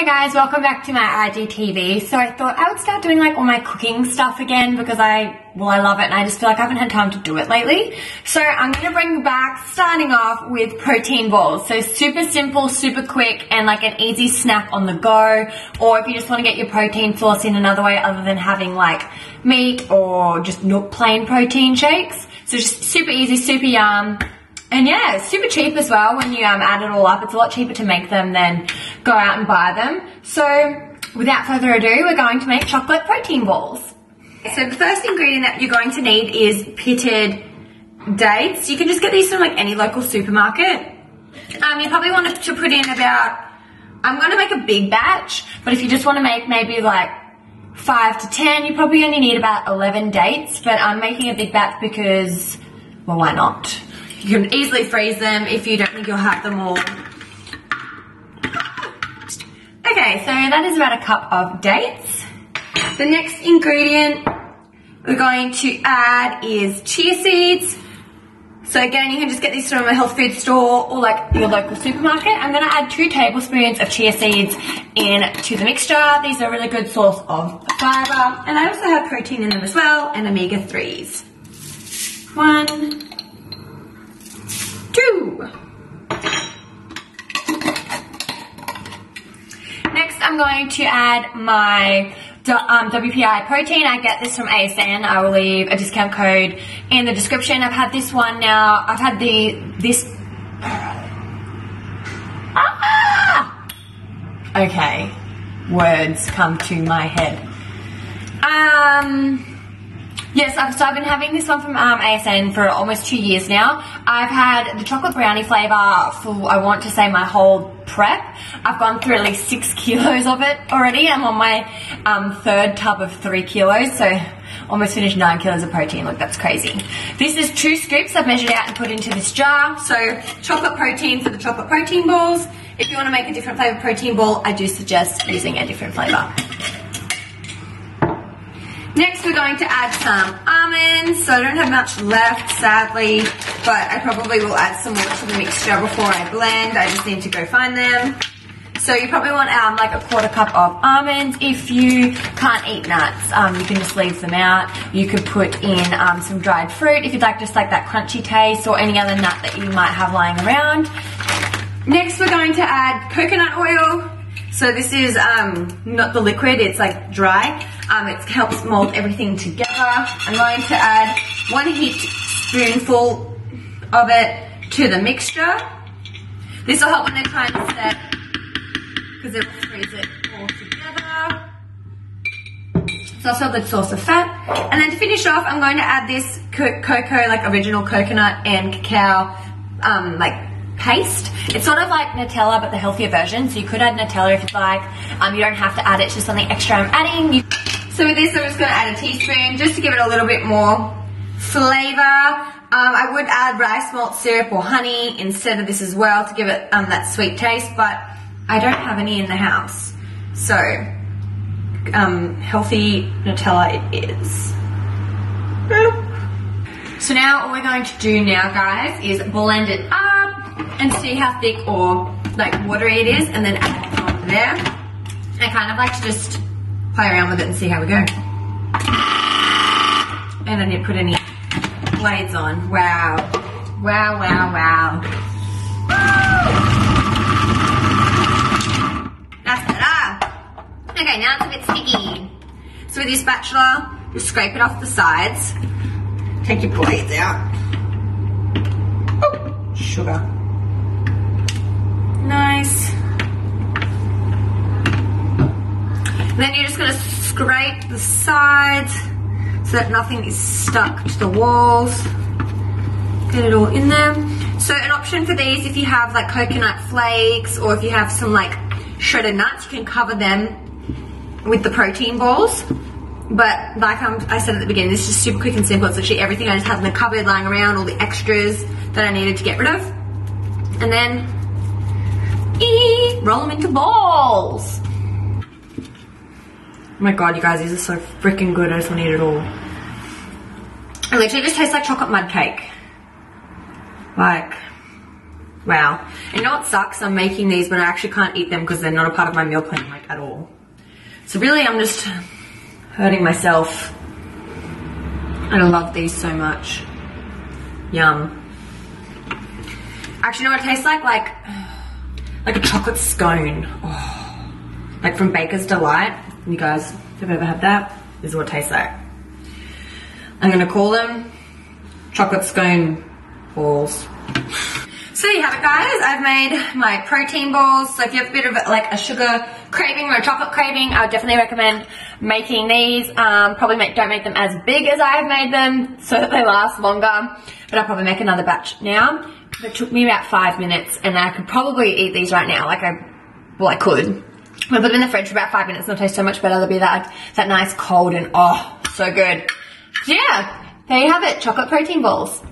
Hey guys, welcome back to my IGTV. So I thought I would start doing like all my cooking stuff again because I, well I love it and I just feel like I haven't had time to do it lately. So I'm going to bring back starting off with protein balls. So super simple, super quick and like an easy snack on the go. Or if you just want to get your protein source in another way other than having like meat or just plain protein shakes. So just super easy, super yum. And yeah, super cheap as well when you um, add it all up. It's a lot cheaper to make them than go out and buy them. So without further ado, we're going to make chocolate protein balls. So the first ingredient that you're going to need is pitted dates. You can just get these from like any local supermarket. Um, you probably want to put in about, I'm going to make a big batch, but if you just want to make maybe like five to 10, you probably only need about 11 dates, but I'm making a big batch because, well, why not? You can easily freeze them if you don't think you'll have them all. Okay, so that is about a cup of dates. The next ingredient we're going to add is chia seeds. So again, you can just get these from a health food store or like your local supermarket. I'm gonna add two tablespoons of chia seeds into the mixture. These are a really good source of fiber. And I also have protein in them as well and omega-3s. One, two. Next, I'm going to add my um, WPI protein. I get this from ASN. I will leave a discount code in the description. I've had this one now. I've had the this. Ah! Okay, words come to my head. Um. Yes, I've, so I've been having this one from um, ASN for almost two years now. I've had the chocolate brownie flavour for, I want to say, my whole prep. I've gone through at least six kilos of it already. I'm on my um, third tub of three kilos, so almost finished nine kilos of protein. Look, that's crazy. This is two scoops I've measured out and put into this jar. So chocolate protein for the chocolate protein balls. If you want to make a different flavour protein ball, I do suggest using a different flavour. Going to add some almonds. So I don't have much left, sadly, but I probably will add some more to the mixture before I blend. I just need to go find them. So you probably want um, like a quarter cup of almonds. If you can't eat nuts, um, you can just leave them out. You could put in um, some dried fruit if you'd like just like that crunchy taste or any other nut that you might have lying around. Next, we're going to add coconut oil. So this is um, not the liquid, it's like dry. Um, it helps mold everything together. I'm going to add one heaped spoonful of it to the mixture. This will help when they're trying to set because it will freeze it all together. It's also a good source of fat. And then to finish off, I'm going to add this co cocoa, like original coconut and cacao, um, like paste. It's sort of like Nutella, but the healthier version. So you could add Nutella if you'd like. Um, you don't have to add it to something extra I'm adding. You so with this, I'm just going to add a teaspoon just to give it a little bit more flavor. Um, I would add rice malt syrup or honey instead of this as well to give it um, that sweet taste, but I don't have any in the house. So, um, healthy Nutella it is. So now all we're going to do now, guys, is blend it up and see how thick or like watery it is and then add it on there. I kind of like to just play around with it and see how we go. And I didn't put any blades on. Wow. Wow, wow, wow. That's better. Okay, now it's a bit sticky. So with your spatula, just scrape it off the sides. Take your blades out. Oh, sugar. Nice. then you're just going to scrape the sides so that nothing is stuck to the walls. Get it all in there. So an option for these, if you have like coconut flakes or if you have some like shredded nuts, you can cover them with the protein balls. But like i said at the beginning, this is super quick and simple. It's literally everything I just have in the cupboard lying around, all the extras that I needed to get rid of. And then, roll them into balls. Oh my god, you guys, these are so freaking good. I just want to eat it all. It literally just tastes like chocolate mud cake. Like, Wow. And you know what sucks? I'm making these, but I actually can't eat them because they're not a part of my meal plan, like, at all. So really, I'm just hurting myself. And I love these so much. Yum. Actually, you know what it tastes like? Like, like a chocolate scone. Oh. Like from Baker's Delight. You guys, you've ever had that, this is what it tastes like. I'm gonna call them chocolate scone balls. So there you have it guys, I've made my protein balls. So if you have a bit of like a sugar craving or a chocolate craving, I would definitely recommend making these. Um, probably make, don't make them as big as I have made them so that they last longer. But I'll probably make another batch now. It took me about five minutes and I could probably eat these right now. Like I, well I could. I'm put them in the fridge for about five minutes and they'll taste so much better. They'll be that, that nice cold and oh, so good. Yeah, there you have it, chocolate protein balls.